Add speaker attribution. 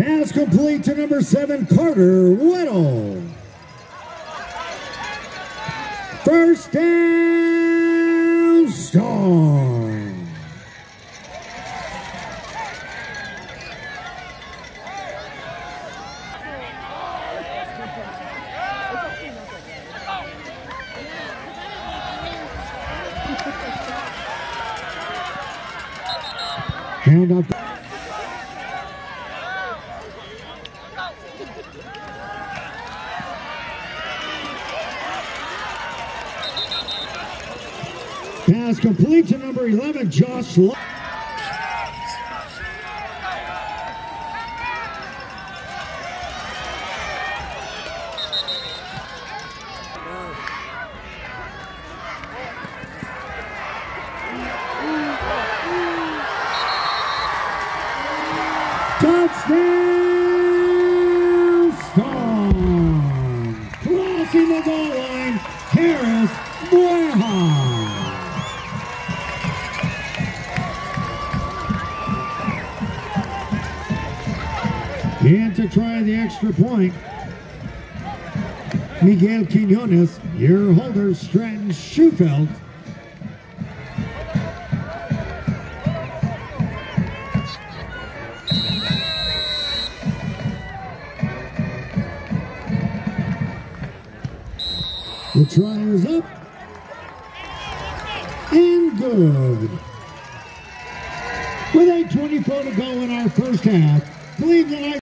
Speaker 1: Pass complete to number seven, Carter Weddle. First down, Storm. Hand up. Pass complete to number 11, Josh Lo- Touchdown, Storm! Crossing the goal line, Harris Brehan. And to try the extra point, Miguel Quinones, your holder, Stratton Schufeld. The try is up and good. With 8.24 to go in our first half, Cleveland